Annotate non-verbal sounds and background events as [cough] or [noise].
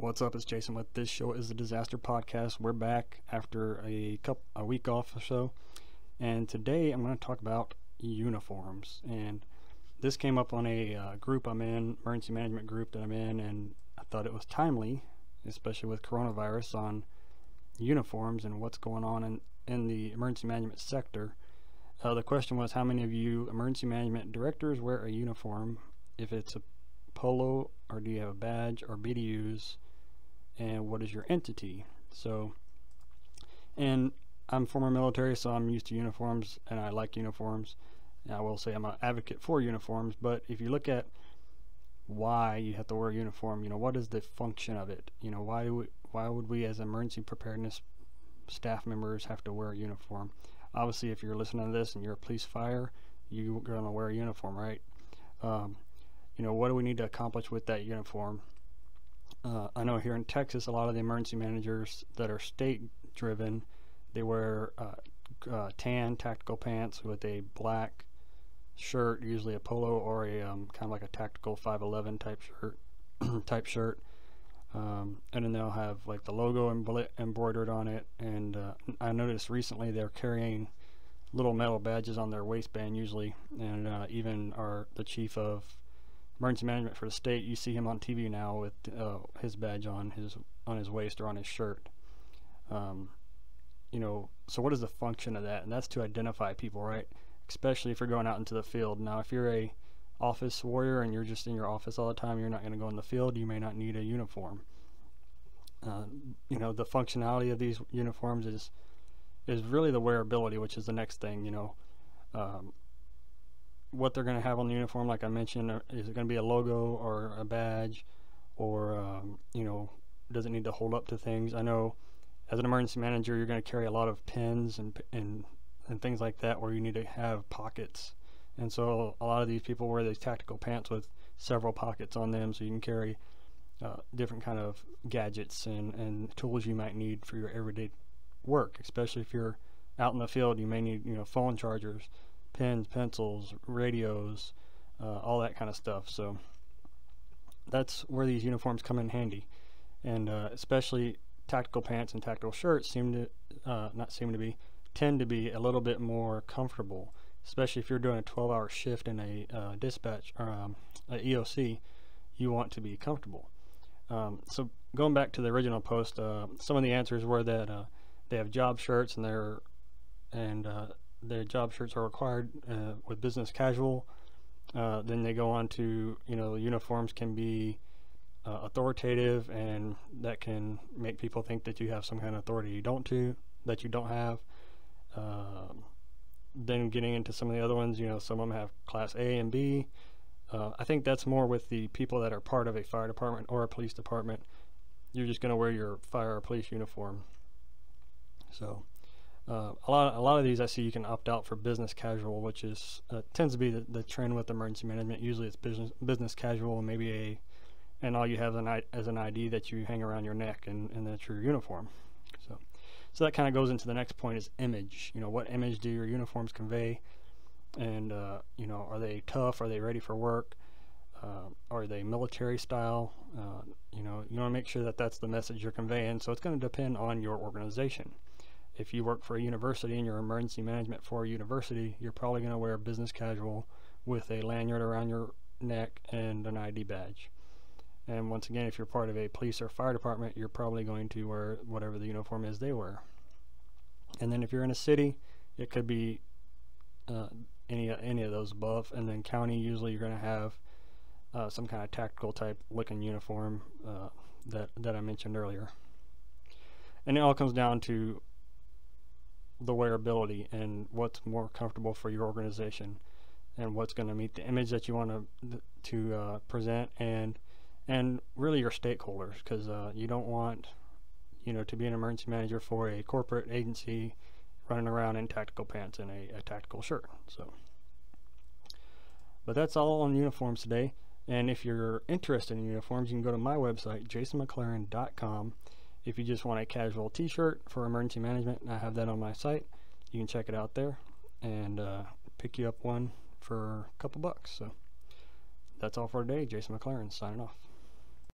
What's up? It's Jason with this show is the Disaster Podcast. We're back after a couple a week off or so, and today I'm going to talk about uniforms. And this came up on a uh, group I'm in, emergency management group that I'm in, and I thought it was timely, especially with coronavirus, on uniforms and what's going on in in the emergency management sector. Uh, the question was, how many of you emergency management directors wear a uniform? If it's a polo, or do you have a badge or BDUs? And what is your entity. So, and I'm former military, so I'm used to uniforms and I like uniforms. And I will say I'm an advocate for uniforms, but if you look at why you have to wear a uniform, you know, what is the function of it? You know, why do we, why would we as emergency preparedness staff members have to wear a uniform? Obviously, if you're listening to this and you're a police fire, you're going to wear a uniform, right? Um, you know, what do we need to accomplish with that uniform? Uh, I know here in Texas, a lot of the emergency managers that are state driven, they wear uh, uh, tan tactical pants with a black shirt, usually a polo or a um, kind of like a tactical 511 type shirt, [clears throat] type shirt. Um, and then they'll have like the logo embroidered on it. And uh, I noticed recently they're carrying little metal badges on their waistband usually, and uh, even our the chief of emergency management for the state, you see him on TV now with uh, his badge on his on his waist or on his shirt. Um, you know, so what is the function of that? And that's to identify people, right? Especially if you're going out into the field. Now, if you're a office warrior and you're just in your office all the time, you're not going to go in the field. You may not need a uniform. Uh, you know, the functionality of these uniforms is is really the wearability, which is the next thing. You know, um, what they're going to have on the uniform, like I mentioned, uh, is it going to be a logo or a badge, or um, you know, does it need to hold up to things? I know, as an emergency manager, you're going to carry a lot of pins and and and things like that, where you need to have pockets, and so a lot of these people wear these tactical pants with several pockets on them, so you can carry uh, different kind of gadgets and and tools you might need for your everyday work, especially if you're out in the field. You may need you know phone chargers pens, pencils, radios, uh, all that kind of stuff. So that's where these uniforms come in handy, and uh, especially tactical pants and tactical shirts seem to uh, not seem to be tend to be a little bit more comfortable, especially if you're doing a 12-hour shift in a uh, dispatch or um, a EOC. You want to be comfortable. Um, so going back to the original post, uh, some of the answers were that uh, they have job shirts and they're and their job shirts are required uh, with business casual. Uh, then they go on to, you know, uniforms can be uh, authoritative and that can make people think that you have some kind of authority you don't to, that you don't have. Um, then getting into some of the other ones, you know, some of them have class A and B. Uh, I think that's more with the people that are part of a fire department or a police department. You're just going to wear your fire or police uniform. So, uh, a lot, a lot of these I see you can opt out for business casual, which is uh, tends to be the, the trend with emergency management. Usually, it's business business casual, and maybe a, and all you have an, as an ID that you hang around your neck, and, and that's your uniform. So, so that kind of goes into the next point is image. You know, what image do your uniforms convey? And uh, you know, are they tough? Are they ready for work? Uh, are they military style? Uh, you know, you want to make sure that that's the message you're conveying. So it's going to depend on your organization if you work for a university and you're emergency management for a university, you're probably going to wear business casual with a lanyard around your neck and an ID badge. And once again, if you're part of a police or fire department, you're probably going to wear whatever the uniform is they wear. And then if you're in a city, it could be uh, any any of those above. And then county, usually you're going to have uh, some kind of tactical type looking uniform uh, that that I mentioned earlier. And it all comes down to the wearability and what's more comfortable for your organization and what's going to meet the image that you want to to uh, present and and really your stakeholders because uh, you don't want you know to be an emergency manager for a corporate agency running around in tactical pants and a, a tactical shirt so. But that's all on uniforms today and if you're interested in uniforms you can go to my website jasonmclaren.com if you just want a casual t-shirt for emergency management, I have that on my site. You can check it out there and uh, pick you up one for a couple bucks. So that's all for today. Jason McClaren signing off.